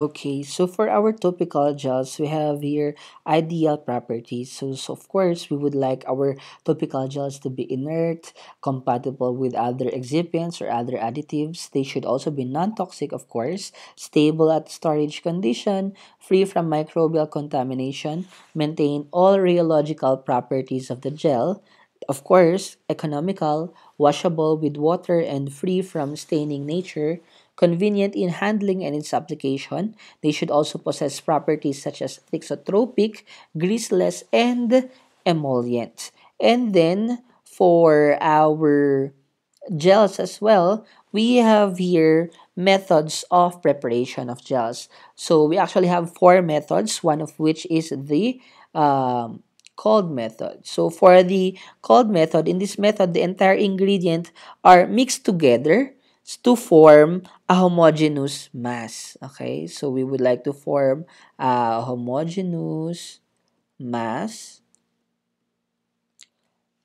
Okay, so for our topical gels, we have here ideal properties. So, so of course, we would like our topical gels to be inert, compatible with other excipients or other additives. They should also be non-toxic, of course, stable at storage condition, free from microbial contamination, maintain all rheological properties of the gel, of course, economical, washable with water and free from staining nature, convenient in handling and its application. They should also possess properties such as thixotropic, greaseless, and emollient. And then for our gels as well, we have here methods of preparation of gels. So we actually have four methods, one of which is the um, cold method. So for the cold method, in this method, the entire ingredient are mixed together to form a homogeneous mass. Okay, so we would like to form a homogeneous mass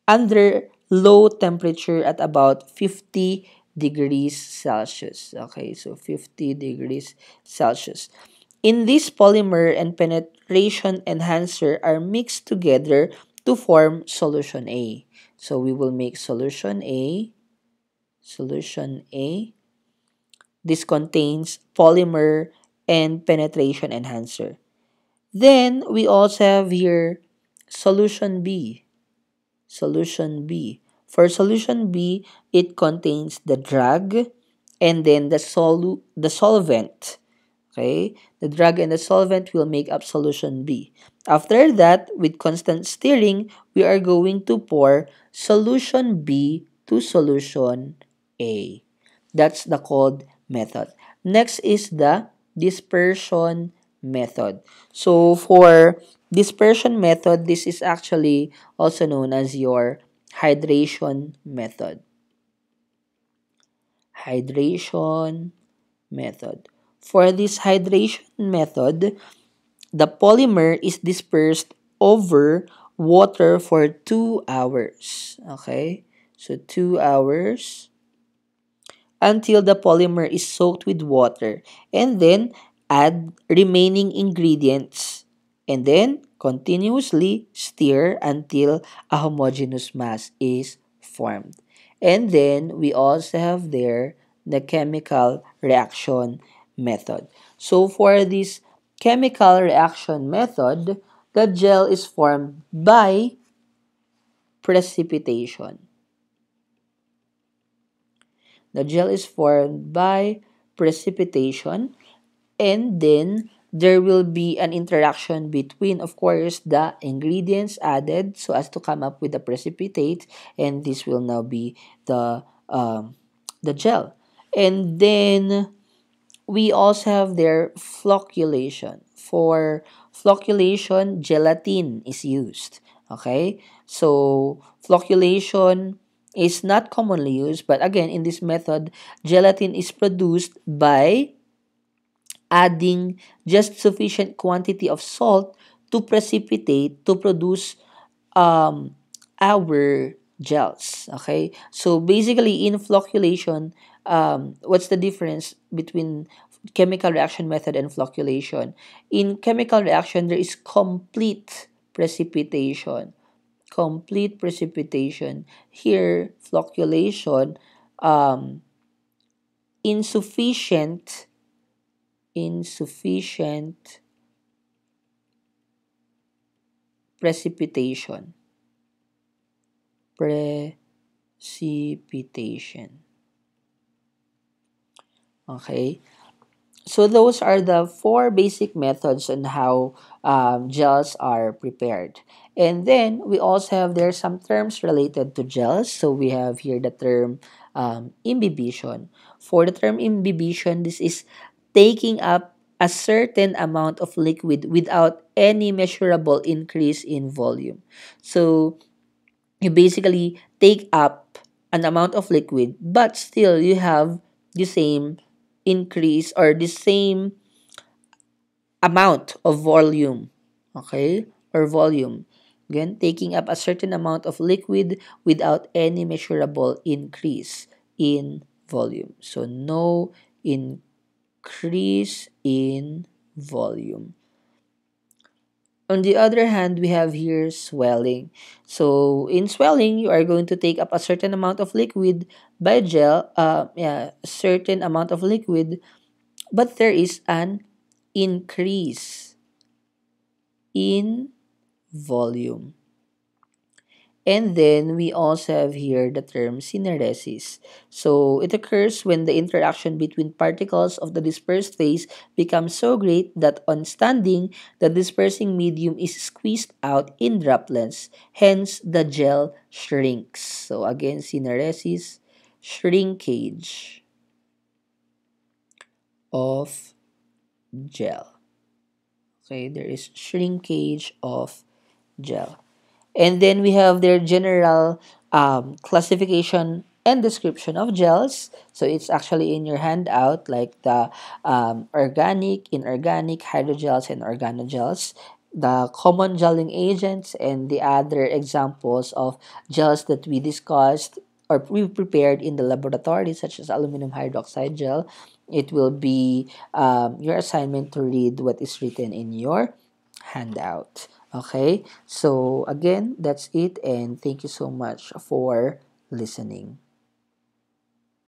under low temperature at about 50 degrees Celsius. Okay, so 50 degrees Celsius. In this polymer and penetration enhancer are mixed together to form solution A. So we will make solution A, solution A. This contains polymer and penetration enhancer. Then we also have here solution B solution B. For solution B, it contains the drug and then the solu the solvent. Okay? The drug and the solvent will make up solution B. After that, with constant stirring, we are going to pour solution B to solution A. That's the cold method. Next is the dispersion method. So for dispersion method, this is actually also known as your hydration method. Hydration method. For this hydration method, the polymer is dispersed over water for 2 hours. Okay? So 2 hours until the polymer is soaked with water and then add remaining ingredients and then continuously stir until a homogeneous mass is formed. And then we also have there the chemical reaction method. So for this chemical reaction method, the gel is formed by precipitation. The gel is formed by precipitation and then there will be an interaction between of course the ingredients added so as to come up with the precipitate and this will now be the um, the gel. And then we also have their flocculation. For flocculation gelatin is used okay? So flocculation is not commonly used but again in this method gelatin is produced by adding just sufficient quantity of salt to precipitate to produce um, our gels. Okay, so basically in flocculation, um, what's the difference between chemical reaction method and flocculation? In chemical reaction, there is complete precipitation. Complete precipitation. Here, flocculation, um, insufficient insufficient precipitation. Precipitation. Okay. So those are the four basic methods on how um, gels are prepared. And then we also have there some terms related to gels. So we have here the term um, imbibition. For the term imbibition, this is taking up a certain amount of liquid without any measurable increase in volume. So you basically take up an amount of liquid, but still you have the same increase or the same amount of volume. Okay? Or volume. Again, taking up a certain amount of liquid without any measurable increase in volume. So no in decrease in volume. On the other hand, we have here swelling. So in swelling, you are going to take up a certain amount of liquid by gel, uh, yeah, certain amount of liquid, but there is an increase in volume. And then we also have here the term syneresis. So it occurs when the interaction between particles of the dispersed phase becomes so great that on standing, the dispersing medium is squeezed out in droplets. Hence, the gel shrinks. So again, syneresis, shrinkage of gel. Okay, there is shrinkage of gel and then we have their general um, classification and description of gels. So it's actually in your handout like the um, organic inorganic hydrogels and organogels. The common gelling agents and the other examples of gels that we discussed or we prepared in the laboratory such as aluminum hydroxide gel. It will be um, your assignment to read what is written in your handout Okay, so again, that's it, and thank you so much for listening.